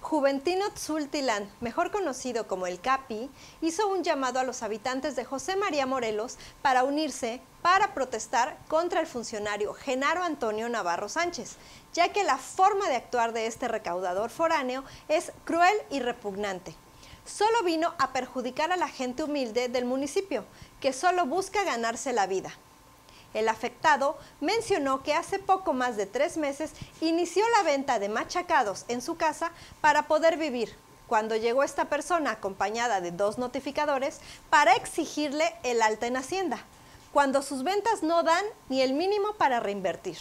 Juventino Tzultilan, mejor conocido como el CAPI, hizo un llamado a los habitantes de José María Morelos para unirse para protestar contra el funcionario Genaro Antonio Navarro Sánchez, ya que la forma de actuar de este recaudador foráneo es cruel y repugnante. Solo vino a perjudicar a la gente humilde del municipio, que solo busca ganarse la vida. El afectado mencionó que hace poco más de tres meses inició la venta de machacados en su casa para poder vivir, cuando llegó esta persona acompañada de dos notificadores para exigirle el alta en Hacienda, cuando sus ventas no dan ni el mínimo para reinvertir.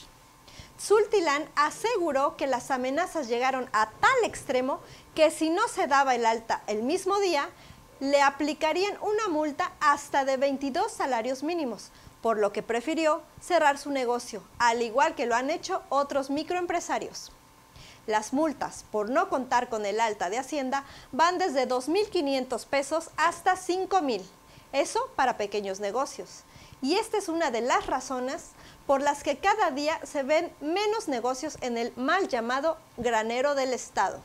Zultilán aseguró que las amenazas llegaron a tal extremo que si no se daba el alta el mismo día, le aplicarían una multa hasta de 22 salarios mínimos, por lo que prefirió cerrar su negocio, al igual que lo han hecho otros microempresarios. Las multas por no contar con el alta de Hacienda van desde 2.500 pesos hasta 5.000. Eso para pequeños negocios. Y esta es una de las razones por las que cada día se ven menos negocios en el mal llamado granero del Estado.